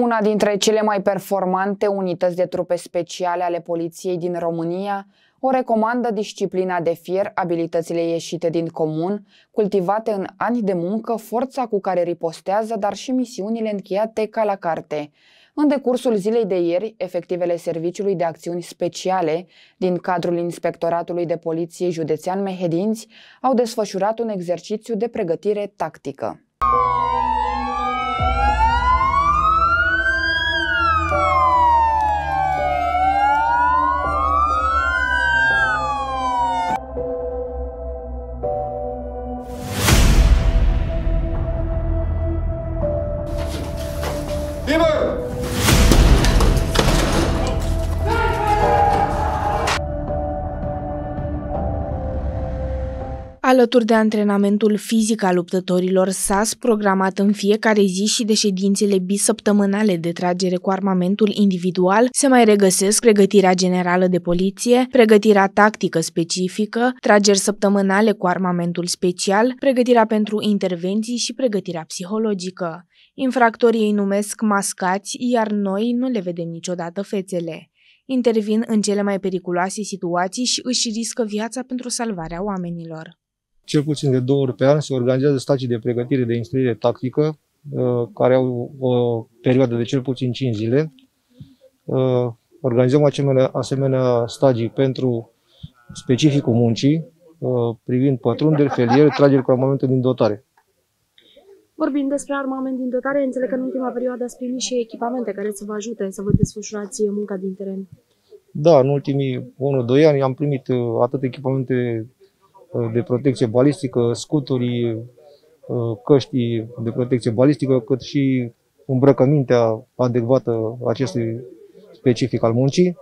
Una dintre cele mai performante unități de trupe speciale ale poliției din România o recomandă disciplina de fier, abilitățile ieșite din comun, cultivate în ani de muncă, forța cu care ripostează, dar și misiunile încheiate ca la carte. În decursul zilei de ieri, efectivele Serviciului de Acțiuni Speciale din cadrul Inspectoratului de Poliție Județean Mehedinți au desfășurat un exercițiu de pregătire tactică. 媳妇 Alături de antrenamentul fizic al luptătorilor SAS, programat în fiecare zi și de ședințele bisăptămânale de tragere cu armamentul individual, se mai regăsesc pregătirea generală de poliție, pregătirea tactică specifică, trageri săptămânale cu armamentul special, pregătirea pentru intervenții și pregătirea psihologică. Infractorii îi numesc mascați, iar noi nu le vedem niciodată fețele. Intervin în cele mai periculoase situații și își riscă viața pentru salvarea oamenilor cel puțin de două ori pe an se organizează stagii de pregătire de instruire tactică, uh, care au o perioadă de cel puțin 5 zile. Uh, organizăm asemenea, asemenea stagii pentru specificul muncii, uh, privind pătrunderi, feliere, trageri cu armamentul din dotare. Vorbind despre armament din dotare, înțeleg că în ultima perioadă ați primit și echipamente care să vă ajute să vă desfășurați munca din teren. Da, în ultimii 1-2 ani am primit atât echipamente Uh, de protecție balistică, scuturi, uh, căști de protecție balistică, cât și îmbrăcămintea adecvată acestui specific al muncii.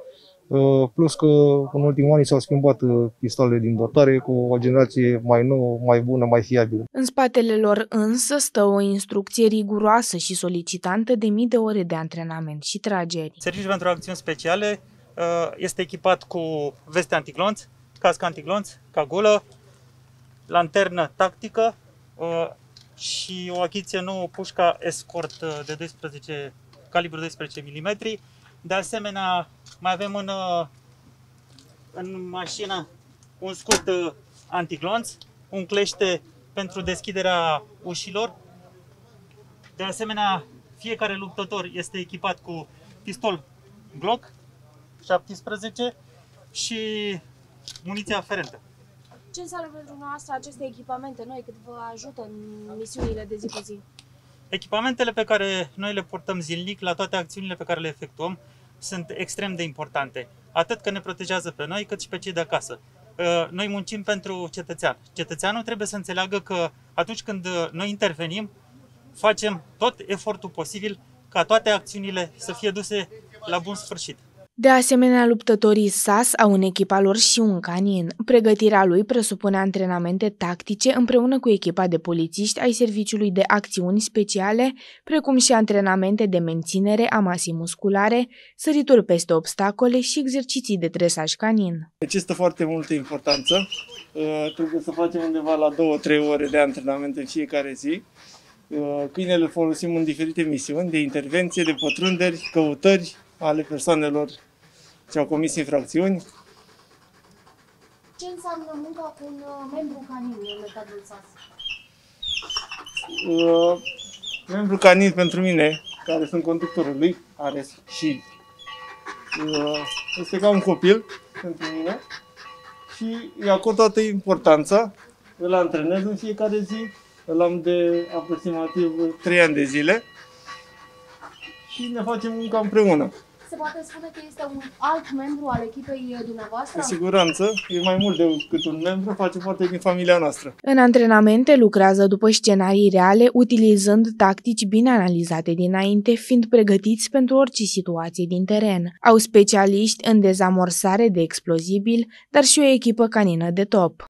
Uh, plus că în ultimul ani s-au schimbat pistolele din dotare cu o generație mai nouă, mai bună, mai fiabilă. În spatele lor însă stă o instrucție riguroasă și solicitantă de mii de ore de antrenament și trageri. Serviciul pentru acțiuni speciale este echipat cu veste antiglonț, cască antiglonț, cagulă, lanternă tactică uh, și o achiziție nouă pușca Escort uh, de 12, calibru 12 mm. De asemenea, mai avem în, uh, în mașină un scut antiglonț, un clește pentru deschiderea ușilor. De asemenea, fiecare luptător este echipat cu pistol Glock 17 și muniția aferentă. Ce înseamnă pentru noastră aceste echipamente noi cât vă ajută în misiunile de zi cu zi? Echipamentele pe care noi le portăm zilnic la toate acțiunile pe care le efectuăm sunt extrem de importante. Atât că ne protejează pe noi, cât și pe cei de acasă. Uh, noi muncim pentru cetățean. Cetățeanul trebuie să înțeleagă că atunci când noi intervenim, facem tot efortul posibil ca toate acțiunile să fie duse la bun sfârșit. De asemenea, luptătorii SAS au în echipa lor și un canin. Pregătirea lui presupune antrenamente tactice împreună cu echipa de polițiști ai Serviciului de Acțiuni Speciale, precum și antrenamente de menținere a masii musculare, sărituri peste obstacole și exerciții de tresaj canin. Există foarte multă importanță. Uh, trebuie să facem undeva la 2-3 ore de antrenament în fiecare zi. Uh, câinele îl folosim în diferite misiuni de intervenție, de pătrunderi, căutări ale persoanelor ce au comis infracțiuni. Ce înseamnă munca cu un uh, membru canin în metodul SAS? Uh, membru canin pentru mine, care sunt conductorul lui, are și uh, este ca un copil pentru mine și îi acord toată importanța, îl antrenez în fiecare zi, îl am de aproximativ 3 ani de zile și ne facem munca împreună se poate spune că este un alt membru al echipei dumneavoastră? Cu siguranță, e mai mult decât un membru, face parte din familia noastră. În antrenamente lucrează după scenarii reale, utilizând tactici bine analizate dinainte, fiind pregătiți pentru orice situație din teren. Au specialiști în dezamorsare de explozibil, dar și o echipă canină de top.